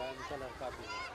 Bag का भी है।